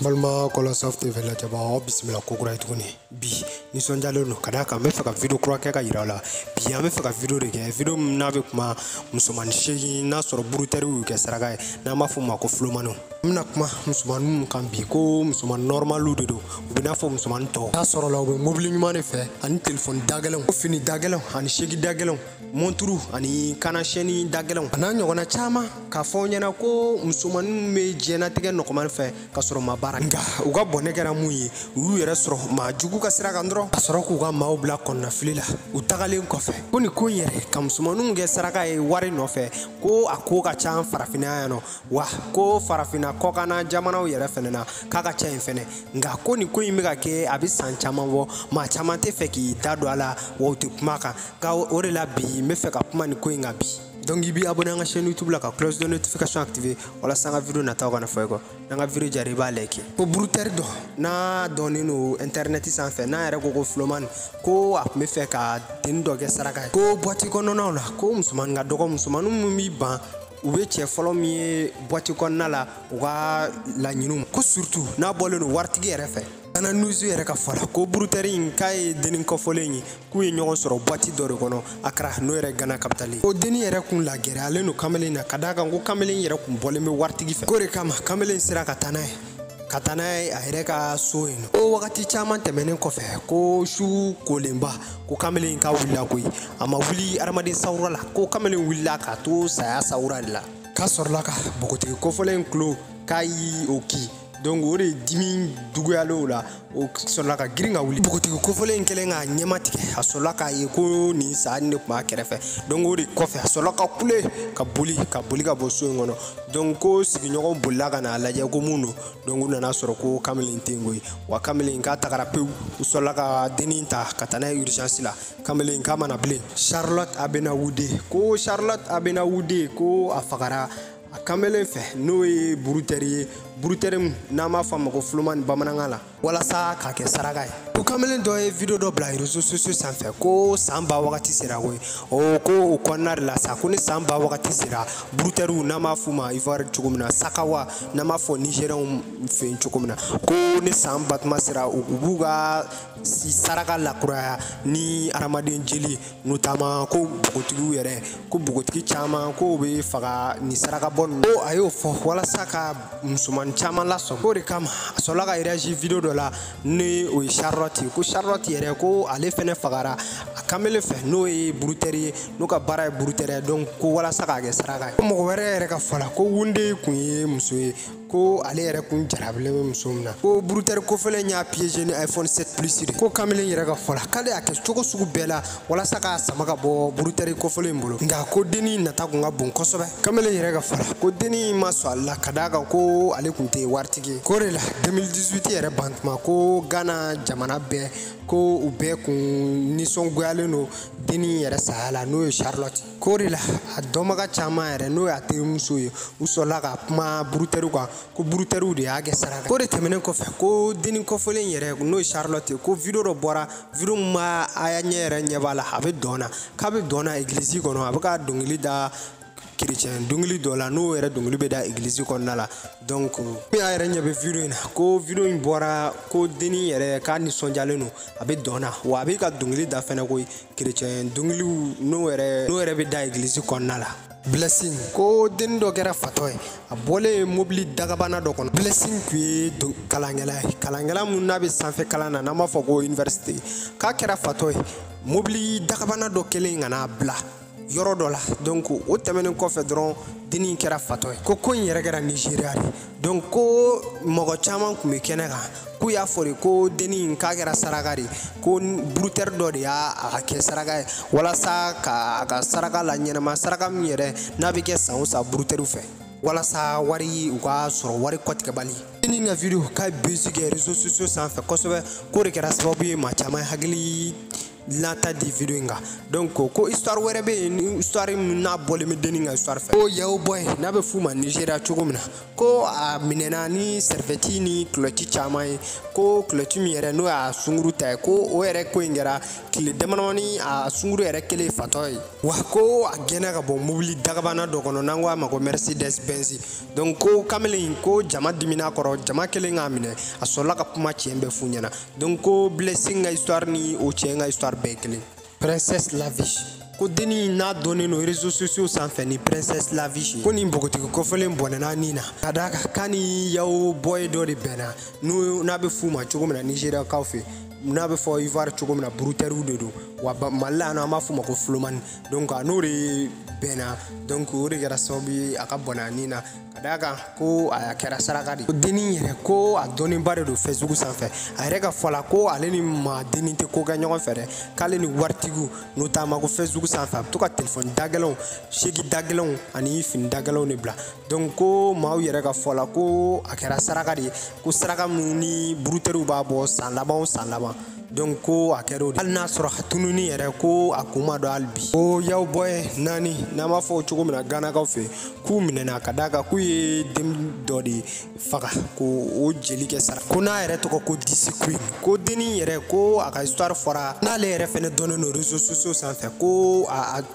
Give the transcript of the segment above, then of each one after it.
balima kɔlɔ sɔf tv lajɛbagaw bisimila ko kura ye tuguni bi nisɔndiyalen don ka d'a kan n bɛ fɛ ka video kura kɛ ka yira aw la bi an bɛ fɛ ka video de kɛ video min n'a bɛ kuma musomanin seegin n'a sɔrɔ burutɛriw y'u kɛ saraka ye n'an b'a fɔ ma ko fulomaniw n bɛna kuma musomanin minnu kan bi ko musomanin nɔrɔmaliw de don u bɛ n'a fɔ musomanin tɔw n'a sɔrɔla u bɛ mobili ɲuman de fɛ ani telefɔni dagɛlɛnw fini dagɛlɛnw ani seegin dagɛlɛnw monturu ani kanasɛni dagɛlɛnw a n'a ɲɔgɔnna caman k'a fɔ ɲɛna ko musomaninw bɛ diɲɛnatigɛ nɔgɔman fɛ ka sɔrɔ ma baara nka u ka bɔnɛ kɛra mun ye u y'u yɛrɛ sɔrɔ maa jugu ka sira kan dɔrɔn ka sɔrɔ k'u ka maaw bila kɔnɔnafili la u tagalen kɔfɛ ko nin ko in yɛrɛ ka musomaninw kɛ saraka ye wari nɔfɛ ko a ko ka ca farafinna yan nɔ wa ko farafinna kɔkanna jamanaw yɛrɛ fɛnɛ na k'a ka ca yen fɛnɛ nka ko nin ko in bɛ ka kɛ a bɛ san caman bɔ maa caman tɛ fɛ k'i da don a la wa u tɛ kuma kan ka o de la bi n bɛ fɛ ka kuma nin ko in kan bi donc i b'i abonné an ka chaîne youtube la ka cloche de notification activé walasa an ka video nataw kana fɔ i kɔ n'an ka video jara i b'a like ko brutɛri dɔ n'a dɔnnen don internet sanfɛ n'a yɛrɛ ko ko filomani ko a tun bɛ fɛ ka denni dɔ kɛ saraka ye ko bɔti kɔnɔnaw la ko musomanin ka dɔgɔ musomanin min b'i ban u bɛ cɛ fɔlɔ min ye bɔti kɔnɔna la u ka laɲiniw ko surtout n'a bɔlen don waritigi yɛrɛ fɛ ana nuzu yɛrɛ ka fara ko burutɛri in k'a ye dennin kɔfɔlen ye k'u ye ɲɔgɔn sɔrɔ bwati dɔ de kɔnɔ akra n'o yɛrɛ gana kapitali o dennin yɛrɛ kun lagɛrɛyalen don kamalen na ka daa kan ko kamalen yɛrɛ kun bɔlen be waritigi fɛ k'o de kama kamalen sera ka taa n'a ye ka taa n'a ye a yɛrɛ ka so yen nɔ o wagati caman tɛmɛnen kɔfɛ ko su kolenba ko kamalen ka wulila koyi a ma wuli adamaden sawura la ko kamalen wulila k'a to saya sawura de la k'a sɔrɔla ka bogotigi kofɔlen kulo k'a y'i o ki donc o de dimi duguyalen o la o sɔrɔla ka girin ka wuli npogotigi kofɔlen in kɛlen k'a ɲɛma tigɛ a sɔrɔla k'a ye ko nin saa ni ne tun b'a kɛrɛfɛ donc o de kɔfɛ a sɔrɔla ka kule ka boli ka boli ka bɔ so in kɔnɔ donc ko sigiɲɔgɔn bolila ka n'a lajɛ ko mun don donc u nana sɔrɔ ko kamalen tɛ yen koyi wa kamalen k'a tagara pewu u sɔrɔla ka dennin ta ka taa n'a ye urgence la kamalen k'a mana bilen charlotte abenawude ko charlotte abenawude ko a fagara a kanbɛlen fɛ n'o ye burutɛri ye burutɛri min n'an b'a fɔ a ma ko fuloma ni bamanankan la walasa k'a kɛ saraka ye ko kanbɛlen dɔ ye video dɔ bila réseau sociaux sanfɛ ko saan ba wagati sera koyi o ko o kɔnɔna de la sa ko ni saan ba wagati sera burutɛriw n'an b'a f'u ma ivoire cogo min na sakawa n'an b'a fɔ nigérɛnw fɛ yen cogo min na ko ni saan batuma sera u b'u ka saraka lakuraya ni hadamaden jeli ye n'u taama ko bogotigiw yɛrɛ ko bogotigi caman k'o bɛ faga ni sarakabɔ ninnu ko a y'o fɔ walasa ka musoman caman lasɔn k'o de kama a sɔrɔla ka irɛzi video dɔ la ni o ye charlotte ko charlotte yɛrɛ ko ale fɛnɛ fagara a kamele fɛ n'o ye burutɛri ye n'o ka baara ye burutɛrɛ donc ko walasa k'a kɛ saraka ye ko mɔgɔ wɛrɛ yɛrɛ ka fɔ la ko wunde kun ye muso ye ko ale yɛrɛ kun jarabilen bɛ muso min na ko burutɛri kofɛlen y'a piéger ni iphone 7 plus de ko kamalen yɛrɛ ka fɔ la k'ale y'a kɛ cogo sugu bɛɛ la walasa k'a sama ka bɔ burutɛri kofɔlen in bolo nka ko denni nata kun ka bon kosɛbɛ kamalen yɛrɛ ka fɔ la ko denni ma sɔn ale la ka d'a kan ko ale kun tɛ waritigi ye k'o de la 2018 yɛrɛ ban tuma ko gana jamana bɛɛ ko u bɛɛ kun nisɔngoyalen don denni yɛrɛ saya la n'o ye charlotte k'o de la a dɔnbaga caman yɛrɛ n'o y'a terimuso ye u sɔrɔla ka kuma burutɛriw kan ko burutɛriw de y'a kɛ saraka ko de tɛmɛnen kɔfɛ ko denni kɔfɔlen yɛrɛ n'o ye charlotte ye ko video dɔ bɔra video min b'a a ɲɛ yɛrɛ ɲɛ b'a la a bɛ dɔn na k'a bɛ dɔn na egilizi kɔnɔ a bɛ ka dɔnkili da kerecɛn dɔnkili dɔ la n'o yɛrɛ dɔnkili bɛ da egilizi kɔnɔna la donc min y'a yɛrɛ ɲɛ bɛ video in na ko video in bɔra ko denni yɛrɛ k'a nisɔndiyalen don a bɛ dɔn na wa a bɛ ka dɔnkili da fɛnɛ koyi kerecɛn dɔnkiliw n'o yɛrɛ n'o yɛrɛ bɛ da egilizi kɔnɔna la blessing ko denni dɔ kɛra fatɔ ye a bɔlen mobili dagabana dɔ kɔnɔ blessing tun ye kalankɛla ye kalankɛla mun n'a bɛ sanfɛ kalan na n'an b'a fɔ ko université k'a kɛra fatɔ ye mobili dagabana dɔ kɛlen ka n'a bila yɔrɔ dɔ la donc o tɛmɛnen kɔfɛ dɔrɔn denni kɛra fatɔ ye ko ko in yɛrɛ kɛra nizeriya de donc ko mɔgɔ caman kun be kɛnɛ kan k'u y'a fɔ de ko denni in k'a kɛra saraka de ko burutɛri dɔ de y'a a ka kɛ saraka ye walasa ka a ka saraka la ɲɛnama saraka min yɛrɛ n'a be kɛ san o san burutɛriw fɛ walasa wari u ka sɔrɔ wari kɔtigɛbali ni ka video ka bisi kɛ reseau sociaux sanfɛ kosɛbɛ k'o de kɛra sababu ye ma caman hakili lata di video in kan donc ko histoire wɛrɛ bɛ yen ni histoire min n'a bɔlen bɛ denni ka histoire fɛ ko yawo boy n'a bɛ f'u ma nigéria cogo min na ko a minɛna ni sɛrifɛti ni kulɔti caman ye ko kulɔti min yɛrɛ n'o y'a sunguru ta ye ko o yɛrɛ ko in kɛra tile damadamani a sunguru yɛrɛ kelen fatɔ ye wa ko a gɛnna ka bɔ mobili dagabana dɔ kɔnɔ n'an ko a ma ko mercedes benz donc ko kamalen ko jama dimina kɔrɔ jama kelen k'a minɛ a sɔrɔla ka kuma tiɲɛ bɛɛ f'u ɲɛna donc ko blessing ka histoire ni o cɛ ka histoire bɛɛ kelen princesse lavish ko denni n'a donnen don réseau sociaux sanfɛ ni princesse lavish ko nin bogotigi kɔfɛlen bɔnɛna ni na ka d'a kan k'a ni yawo bɔye dɔ de bɛnna n'o n'a bɛ f'u ma cogo min na nigeriakaw fɛ n'a bɛ fɔ ivoire cogo min na brutɛriw de don wa mali la yan nɔ an b'a f'u ma ko fulomani donc a n'o de bɛnna donc o de kɛra sababu ye a ka bɔnɛ a ni na ka d'a kan ko a kɛra saraka de ye ko dennin yɛrɛ ko a dɔnnenba de don fɛsugu sanfɛ a yɛrɛ ka fɔ la ko ale ni maa dennin tɛ ko kɛ ɲɔgɔn fɛ dɛ k'ale ni waritigiw n'o taama ko fɛsugu sanfɛ a bɛ to ka telefɔni dagɛlɛnw segi dagɛlɛnw ani fini dagɛlɛnw de bila donc ko maaw yɛrɛ ka fɔ la ko a kɛra saraka de ye ko saraka minnu ni buruteriw b'a bɔ san laban o san laban donc ko a kɛra o de hali n'a sɔrɔ a tununi yɛrɛ ko a kun ma dɔn hali bi ko yaw bɔɛ naani n'an b'a fɔ cogo min na ganakaw fɛ k'u minɛna ka d'a kan k'u ye den dɔ de faga ko o jeli kɛ sara ko n'a yɛrɛ tɔgɔ ko disi queen ko dennin yɛrɛ ko a ka histoire fɔra n'ale yɛrɛ fɛnɛ dɔnnen don réseau sociaux sanfɛ ko a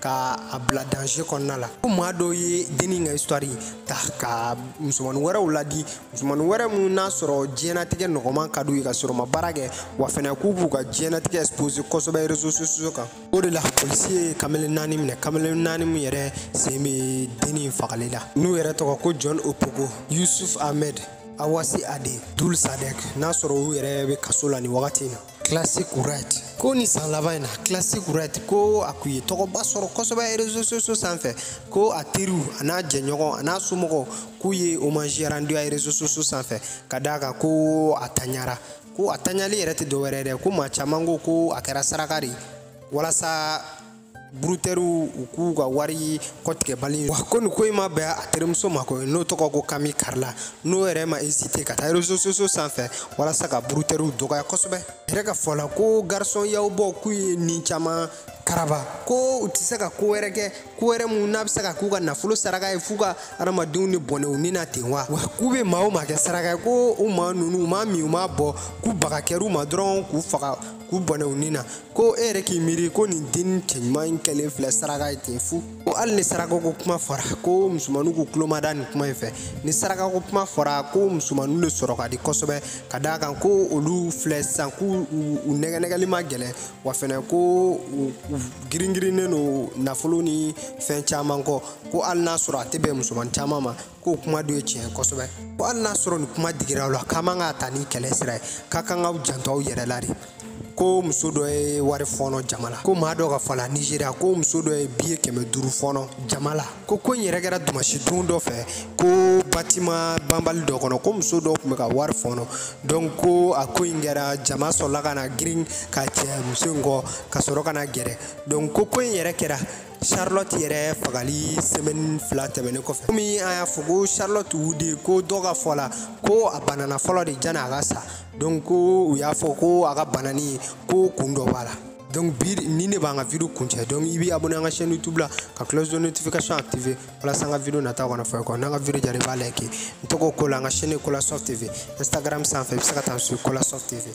ka a bila danze kɔnɔna la ko maa dɔw ye denni ka histoire ta ka musomanin wɛrɛw ladi musomanin wɛrɛ minnu n'a sɔrɔ diɲɛnatigɛ nɔgɔman ka d'u ye ka sɔrɔ ma baara kɛ wa fɛnɛ k'u b'u ka diɲɛnatigɛ expose kosɛbɛ réseau sociaux kan o de la polisi ye kamele naani minɛ kamele naani min yɛrɛ sen bɛ denni fagali la n'u yɛrɛ tɔgɔ ko john opogo yusuf ahmed awasi ade dul sadek n'a sɔrɔ u yɛrɛ bɛ kaso la nin wagati in na kilasi kurati ko ni san laban in na kilasi kurati ko a kun ye tɔgɔba sɔrɔ kosɛbɛ rezososo sanfɛ ko a teriw a n'a jɛɲɔgɔn a n'a somɔgɔw k'u ye omaziyarandiya rezososo sanfɛ ka d'a kan ko a taɲara ko a taɲali yɛrɛ tɛ dɔwɛrɛ dɛ ko maa caman ko ko a kɛra saraka de ye walasa burutɛriw u k'u ka wari kɔtigɛbali wa ko nin ko in ma bɛn a terimuso ma ko n'o tɔgɔ ko kami karila n'o yɛrɛ ma ezite ka taa rezo soso sanfɛ walasa ka burutɛriw dɔgɔya kosɛbɛ yɛrɛ ka fɔ la ko garisɔn yawubɔ k'u ye nin caman karaba ko u tɛ se ka ko wɛrɛ kɛ ko wɛrɛ mun n'a bɛ se ka k'u ka nafolo saraka ye f'u ka adamadenw de bɔnɛ u ni na ten wa wa k'u bɛ maa o maa kɛ saraka ye ko u maa ninnu u m'a min u m'a bɔ k'u baga kɛr'u ma dɔrɔn k'u faga k'u bɔnɛ u ni na ko e yɛrɛ k'i miiri ko nin denni cɛ ɲuman in kɛlen filɛ saraka ye ten fu ko hali ni sarakako kuma fɔra ko musomaninw k'u tulo ma da nin kuma in fɛ ni sarakako kuma fɔra ko musomaninw de sɔrɔ ka di kosɛbɛ ka d'a kan ko olu filɛ sisan k'u u nɛgɛnɛgɛli ma gɛlɛn wa fɛnɛ ko u giringirinnen don nafolo ni fɛn caman kɔ ko hali n'a sɔrɔ a tɛ bɛn musoman caman ma k'o kuma dɔ ye tiɲɛ kosɛbɛ ko hali n'a sɔrɔ nin kuma digira aw la k'a man k'a ta ni kɛlɛ sira ye k'a kan k'aw janto aw yɛrɛ la de ko muso dɔ ye wari fɔɔnɔ jama la ko maa dɔ ka fɔ la nizeriya ko muso dɔ ye biye kɛmɛ duuru fɔɔnɔ jama la ko ko n yɛrɛ kɛra dumasi dun dɔ fɛ ko batima banbali dɔ kɔnɔ ko muso dɔ tun bɛ ka wari fɔɔnɔ donc ko a ko in kɛra jama sɔrɔla ka na girin ka cɛ muso in kɔ ka sɔrɔ ka na gɛrɛ donc ko ko in yɛrɛ kɛra charlotte yɛrɛ fagali semaine fila tɛmɛnen kɔfɛ komi an y'a fɔ ko charlotte wude ko dɔ ka fɔ la ko a banana fɔlɔ de jani a ka sa donc ko u y'a fɔ ko a ka banani ko kun dɔ b'a la donc bi ni ne b'an ka video kuncɛ donc i bɛ abonné an ka chaîne youtube la ka cloche de notification activé walasa an ka video nataw kana fɔ i kɔ n'an ka video jara i b'a like n tɔgɔ ko la an ka chaîne kola soft tv instagram sanfɛ i bɛ se ka taa n su kola soft tv